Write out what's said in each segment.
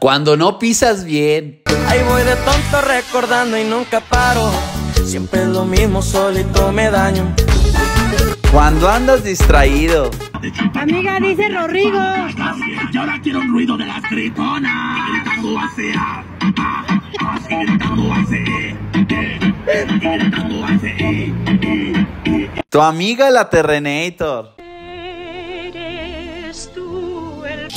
Cuando no pisas bien. Ahí voy de tonto recordando y nunca paro. Siempre es lo mismo, solito me daño. Cuando andas distraído. Amiga, dice Rodrigo. Y ahora quiero un ruido de las tritonas. Gritando. Gritando. Tu amiga la Terrenator.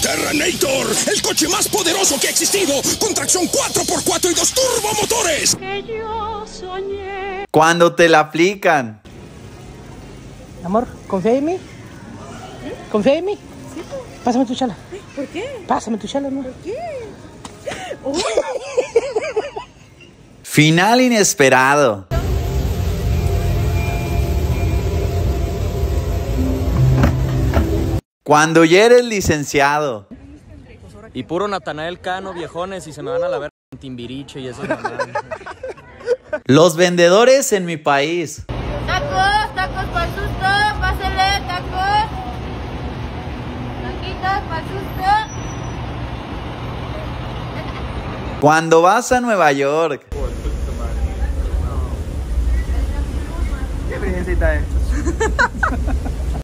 Terrenator, el coche más poderoso que ha existido, con tracción 4x4 y dos turbomotores. que yo soñé. Cuando te la aplican. Amor, ¿confía en mí? ¿Confía en mí? Pásame tu chala. ¿Por qué? Pásame tu chala, amor. Final inesperado. Cuando ya eres licenciado. Y puro Natanael Cano, viejones, y se me van a la ver con Timbiriche y mamadas. Los vendedores en mi país. Tacos, tacos para susto, pásele, tacos. Taquitos para susto. Cuando vas a Nueva York.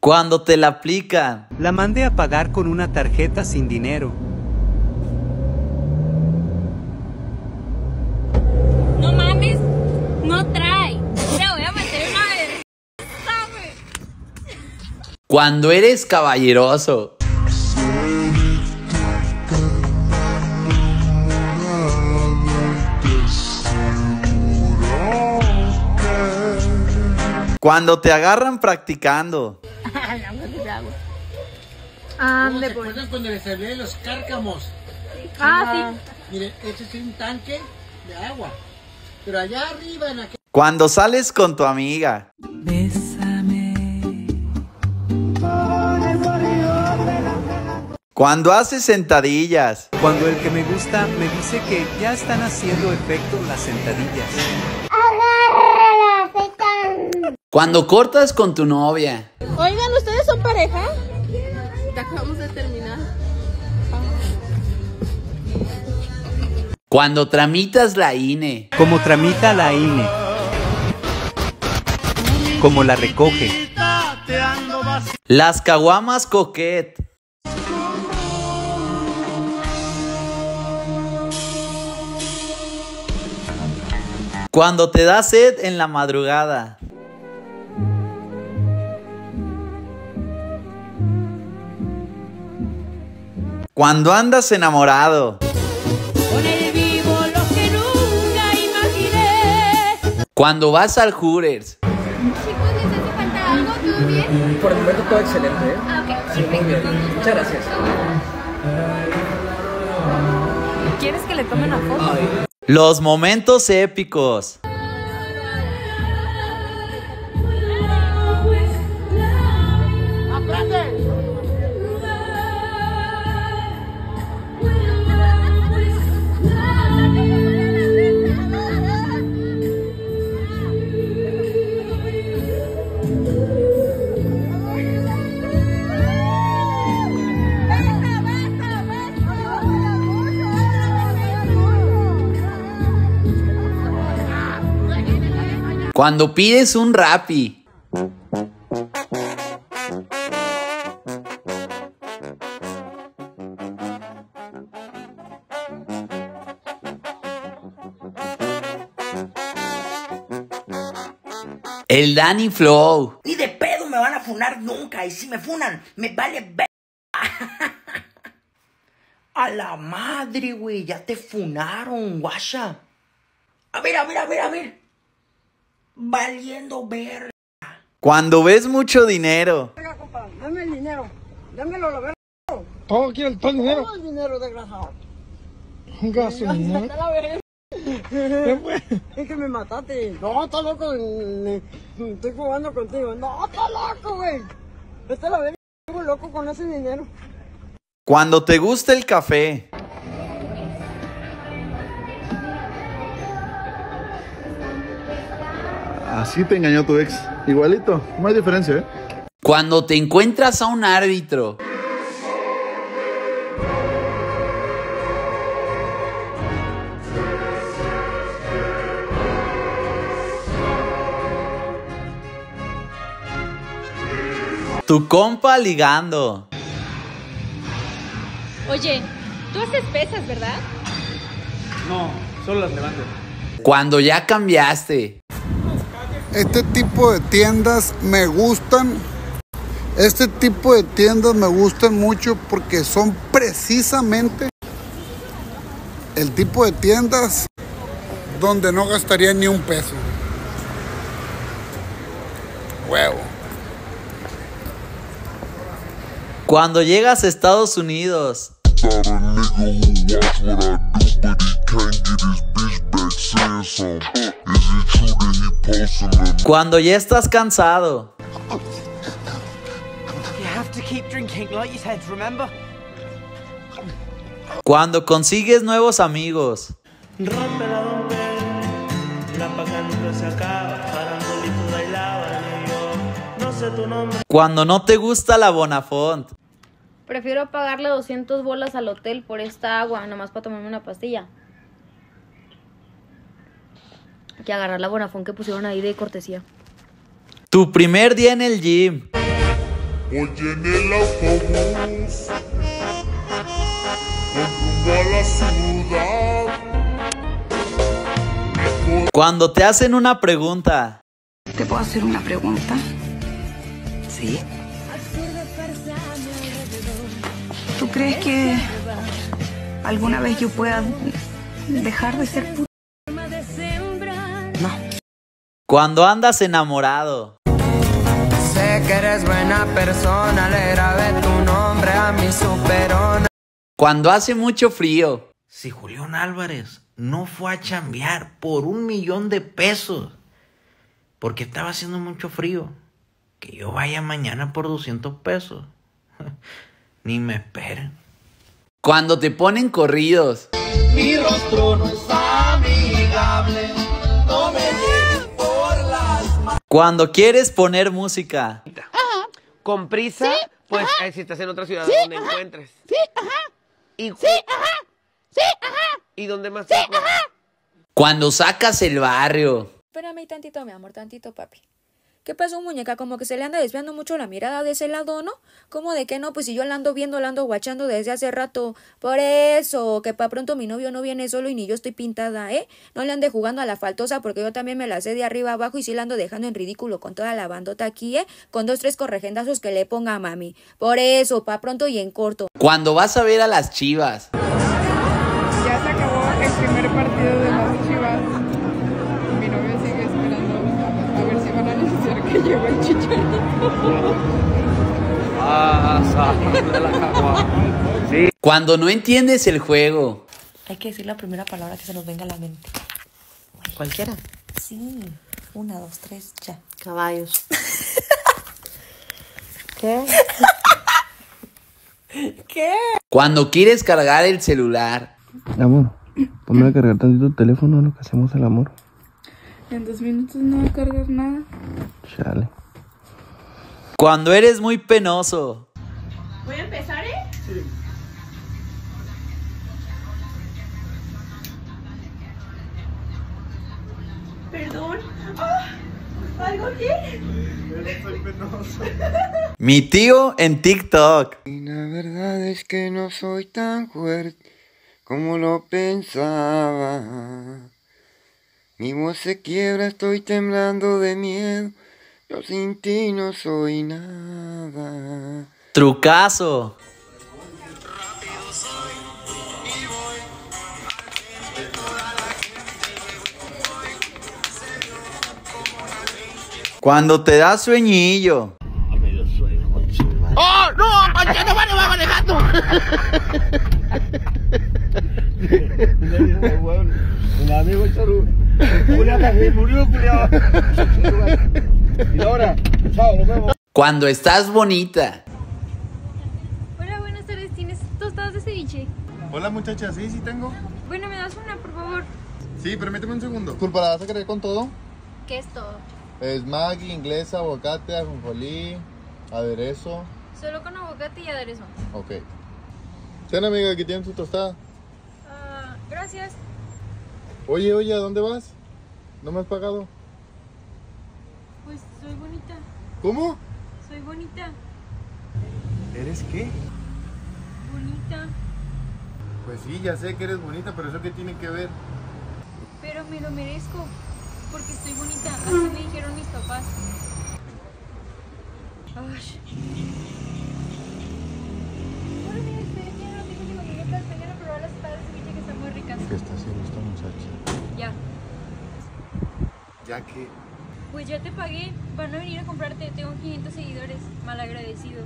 Cuando te la aplican. La mandé a pagar con una tarjeta sin dinero. No mames, no trae. Te voy a meter una vez. ¿Sabe? Cuando eres caballeroso. Cuando te agarran practicando. Ande, pues. cuando les hablé de los cárcamos? Ah, Mire, este es un tanque de agua. Pero allá arriba en aquel... Cuando sales con tu amiga. Cuando haces sentadillas. Cuando el que me gusta me dice que ya están haciendo efecto las sentadillas. Cuando cortas con tu novia. Oigan, ¿ustedes son pareja? Acabamos de terminar. Cuando tramitas la. INE. Como tramita la INE. Como la recoge. Las caguamas coquet. Cuando te da sed en la madrugada. Cuando andas enamorado. Con él vivo lo que nunca imaginé. Cuando vas al Hooters. Chicos, ¿les hace falta algo? ¿Todo bien? Por el momento todo excelente, ¿eh? Ah, ok. Sí, muy bien. Muchas gracias. ¿Quieres que le tome una foto? Los momentos épicos. Cuando pides un Rappi. El Danny Flow. Ni de pedo me van a funar nunca. Y si me funan, me vale ver. A la madre, güey. Ya te funaron, guasha. A ver, a ver, a ver, a ver. Valiendo ver. Cuando ves mucho dinero. Dame el dinero. Dámelo la verga. Todo quiere todo el dinero. Todo el dinero, desgraciado. Gasolina. Verga. Es que me mataste. No, está loco. Estoy jugando contigo. No, está loco, güey. A la verga. Estoy loco con ese dinero. Cuando te gusta el café. Así te engañó tu ex. Igualito, no hay diferencia, ¿eh? Cuando te encuentras a un árbitro Tu compa ligando. Oye, tú haces pesas, ¿verdad? No, solo las levanto. Cuando ya cambiaste. Este tipo de tiendas me gustan. Este tipo de tiendas me gustan mucho porque son precisamente el tipo de tiendas donde no gastaría ni un peso. Huevo. Cuando llegas a Estados Unidos. Cuando ya estás cansado. Cuando consigues nuevos amigos. Cuando no te gusta la Bonafont. Prefiero pagarle 200 bolas al hotel por esta agua, nomás para tomarme una pastilla. Que agarrar la Bonafont que pusieron ahí de cortesía. Tu primer día en el gym. Hoy en el autobús, con rumbo a la ciudad. Cuando te hacen una pregunta. ¿Te puedo hacer una pregunta? Sí. ¿Tú crees que alguna vez yo pueda dejar de ser puta? No. Cuando andas enamorado. Sé que eres buena persona, le grabé tu nombre a mi superona. Cuando hace mucho frío. Si Julián Álvarez no fue a chambear por un millón de pesos porque estaba haciendo mucho frío, que yo vaya mañana por 200 pesos. Ni me esperen. Cuando te ponen corridos. Mi rostro no es amigable, Cuando quieres poner música. Con prisa, pues eh, si estás en otra ciudad Sí, donde ajá. encuentres. Sí, ajá. Y, Sí, ajá. Sí, ajá. ¿Y dónde más? Sí, ajá. Cuando sacas el barrio. Espérame tantito, mi amor, tantito, papi. ¿Qué pasó, muñeca? Como que se le anda desviando mucho la mirada de ese lado, ¿no? ¿Cómo de que no? Pues si yo la ando viendo, la ando guachando desde hace rato. Por eso, que pa' pronto mi novio no viene solo y ni yo estoy pintada, ¿eh? No le ande jugando a la faltosa porque yo también me la sé de arriba abajo y sí la ando dejando en ridículo con toda la bandota aquí, ¿eh? Con dos, tres corregendazos que le ponga a mami. Por eso, pa' pronto y en corto. Cuando vas a ver a las chivas. Cuando no entiendes el juego. Hay que decir la primera palabra que se nos venga a la mente. Cualquiera. Sí. Una, dos, tres, ya. Caballos. ¿Qué? ¿Qué? Cuando quieres cargar el celular. Amor, ponme a cargar tantito el teléfono, lo que hacemos el amor. En dos minutos no va a cargar nada. Chale. Cuando eres muy penoso. Voy a empezar, ¿eh? Perdón. Ah, ¿Algo qué? Soy penoso. Mi tío en TikTok. Y la verdad es que no soy tan fuerte como lo pensaba. Mi voz se quiebra, estoy temblando de miedo. Yo sin ti no soy nada. Trucazo. Cuando te da sueñillo. ¡Oh, no! ¡Concha, no va manejando! Mi amigo Y ahora, chao, nos vemos. Cuando estás bonita. Hola, buenas tardes. ¿Tienes tostadas de ceviche? Hola muchachas, sí, sí tengo. Bueno, me das una, por favor. Sí, permíteme un segundo. Disculpa, ¿la vas a querer con todo? ¿Qué es todo? Es Maggi, inglesa, aguacate, ajonjolí, aderezo. Solo con aguacate y aderezo. Ok. Ten amiga, aquí tienes tu tostada. Ah, gracias. Oye, oye, ¿a dónde vas? ¿No me has pagado? Pues soy bonita. ¿Cómo? Soy bonita. ¿Eres qué? Bonita, Pues sí, ya sé que eres bonita, pero ¿eso qué tiene que ver? pero me lo merezco. Porque estoy bonita, así me dijeron mis papás. Ay. Ya que... Pues ya te pagué. Van a venir a comprarte. Tengo 500 seguidores. Malagradecido.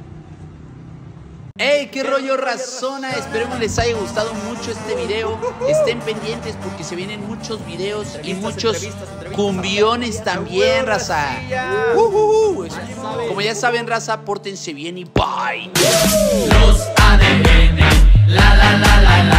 ¡Hey! ¡Qué rollo razona! Esperemos les haya gustado mucho este video. Estén pendientes porque se vienen muchos videos y muchos cumbiones también, raza. Uh, uh, uh. Como ya saben, raza, pórtense bien y bye. Los ADN, la la la la la.